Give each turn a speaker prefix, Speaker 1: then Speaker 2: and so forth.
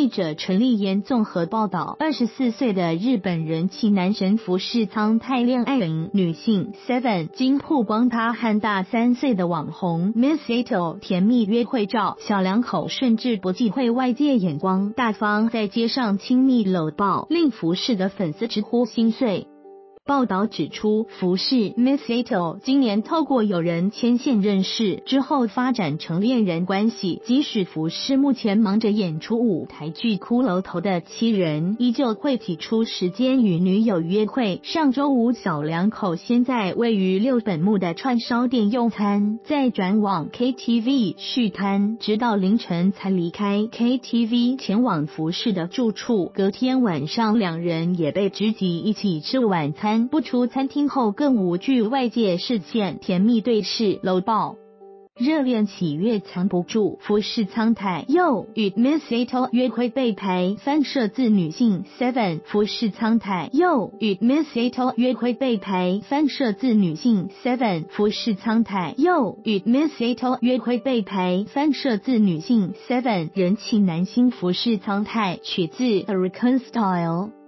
Speaker 1: 记者陈立言综合报道：二十四岁的日本人气男神服饰仓太恋爱人女性 Seven 经曝光他和大三岁的网红 Miss Ato 甜蜜约会照，小两口甚至不忌讳外界眼光，大方在街上亲密搂抱，令服饰的粉丝直呼心碎。报道指出，服饰 Miss Ato 今年透过有人牵线认识之后发展成恋人关系。即使服饰目前忙着演出舞台剧《骷髅头的七人》，依旧会挤出时间与女友约会。上周五，小两口先在位于六本木的串烧店用餐，再转往 KTV 续摊，直到凌晨才离开 KTV 前往服饰的住处。隔天晚上，两人也被直击一起吃晚餐。不出餐厅后，更无惧外界视线，甜蜜对视搂抱，热恋喜悦藏不住。服饰苍太又与 Miss Ato 约会被拍，翻摄自女性 Seven。服饰苍太又与 Miss Ato 约会被拍，翻摄自女性 Seven。服饰苍太又与 Miss Ato 约会被拍，翻摄自女性 Seven。人气男星服饰苍太取自 American Style。